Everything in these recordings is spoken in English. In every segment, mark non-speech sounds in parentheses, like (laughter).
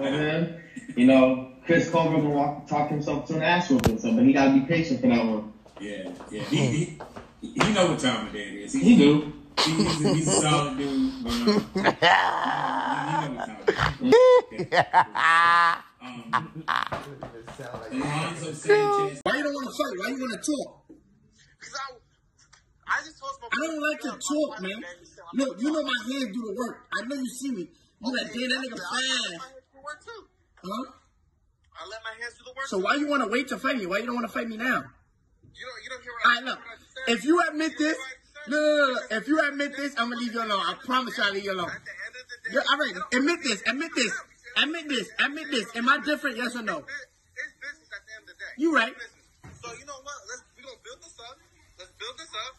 man. You know, Chris Colbert will walk, talk himself to an ass whooping, so but he gotta be patient for that one. Yeah, yeah. He, he, he know what time of day it is. He do. He, he's, a, he's a solid dude. But, um, he, he know what time it is. (laughs) Yeah. Um, Alonzo Sanchez. Why you don't want to fight? Why you want to talk? Cause I, I just told my I don't like to talk, man. Look, you know my hands do the work. I know you see me. You like, damn, that nigga fast. Huh? I let my hands do the work. So why you want to wait to fight me? Why you don't want to fight me now? You don't, you don't hear what All I what If you admit You this, what I said? no, no, no, no. If you admit this, I'm gonna leave you alone. I promise you I'll leave you alone. At the end of the day, You're, all right, admit this. Admit this. Admit this. Admit this. Am I different? Yes or no? It's business at the end of the day. You right. So you know what? Let's we gonna build this up. Let's build this up,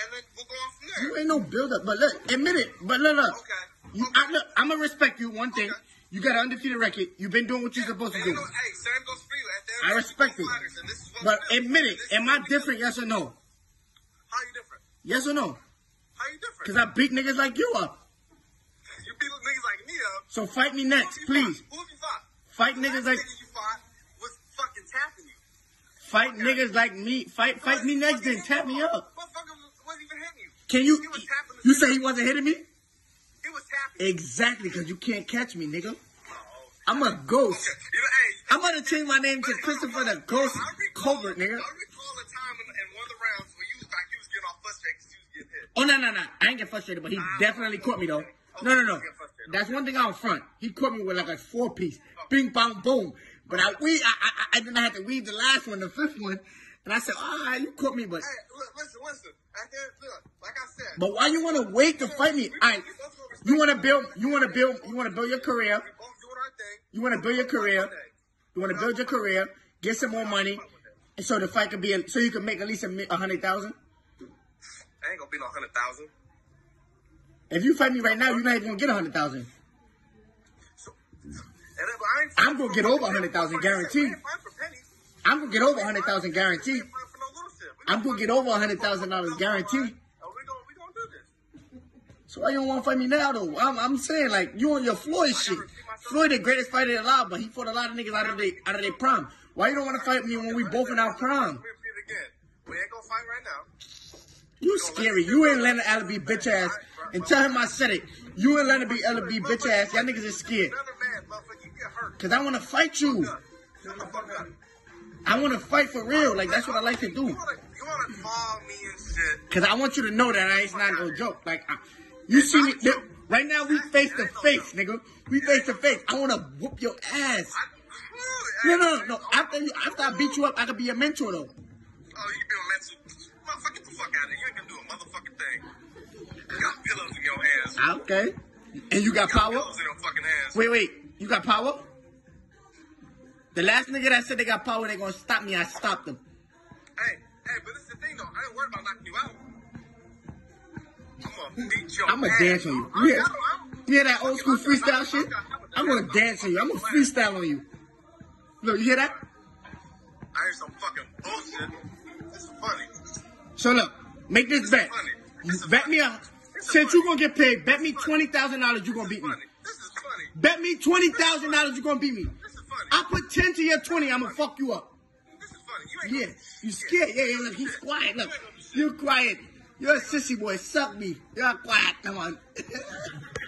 and then we'll go on from there. You ain't no build up, but look, admit it. But look, look. Okay. You, I, look, I'm gonna respect you. One thing, you got an undefeated record. You've been doing what you're supposed to do. you hey, same goes for you. I of the day, respect we it. fighters, and this is what But admit it. Am I different? Yes or no? How you different? Yes or no? How you different? Because I beat niggas like you up. (laughs) you beat niggas like me up. So fight me next, Who please. Who have you fought? Fight The niggas like nigga you fought was fucking tapping you. fight niggas like me. Fight fight me next, then tap me up. Wasn't even hitting you. Can you? You say he wasn't hitting me? He was tapping. Exactly, because you can't catch me, nigga. Oh. I'm a ghost. Okay. You know, hey, I'm gonna change my name to Christopher the Ghost Colbert, nigga. I recall a time in, in one of the rounds where you was like you was getting off frustrated because you was getting hit. Oh no no no! I ain't get frustrated, but he definitely caught me though. No no no, that's one thing out front. He caught me with like a four piece, bing bang boom. But I we I I, I then I had to weave the last one, the fifth one, and I said, ah, you caught me, but Hey, look, listen, listen. At the end, look, like I said. but why you want to wait to fight me? I you want to build you want to build you want to build your career. we both doing our thing. You want to build your career. You want to build your career, get some more money, and so the fight could be a, so you can make at least a, hundred thousand. I ain't gonna be no hundred thousand. If you fight me right now, you're not even gonna get a hundred thousand. So, and then, but I ain't I'm gonna get over a 100,000 guaranteed. We ain't fighting for pennies. I'm gonna get over a hundred thousand guaranteed. We ain't fighting for no little shit. We I'm gonna get over a hundred thousand dollars guaranteed. Oh, we gonna we gonna do this. So why you don't want to fight me now though? I'm, I'm saying like you on your Floyd shit. Floyd the greatest fighter alive, but he fought a lot of niggas out of their out of their prime. Why you don't want to fight me when we both in our prime? We repeat it again. We ain't gonna fight right now. You scary. You ain't Leonard Ellerbe bitch ass. And tell him I said it. You and Leonard B. Ellerbe bitch ass. Y'all niggas is scared. Another man, motherfucker, you get hurt. Cause I want to fight you. Shut the fuck up. I want to fight for real. Like that's what I like to do. You wanna, you wanna call me and shit. Cause I want you to know that I ain't not no joke. Like I, you see me right now. We face to face, nigga. We face to face. I want to whoop your ass. No, no, no. After you, after I beat you up, I could be a mentor though. Oh, you been mental. Motherfucker, get the fuck out of here. You ain't gonna do a motherfucking thing. You got pillows in your hands. Okay. And you got You got power? pillows in your fucking hands. Wait, wait. You got power? The last nigga that said they got power, they gonna stop me. I stopped them. Hey, hey, but this is the thing though. I ain't worried about knocking you out. I'm gonna beat your I'ma ass. dance on you. I- You hear, I- I- you hear that old school freestyle shit? I'm gonna dance on you. I'm gonna freestyle on you. Look, you hear that? I hear some fucking bullshit. This is funny. So look, make this bet. This bet funny. me up. Since you funny. gonna get paid, bet me twenty thousand dollars you're gonna beat me. This is funny. Bet me twenty thousand dollars you're gonna beat me. This is funny. I put ten to your twenty. I'ma fuck you up. This is funny. You Yeah, you scared? Yeah, yeah. Look, he's quiet. Look, you're quiet. You're a sissy boy. Suck me. You're a quiet. Come on. (laughs)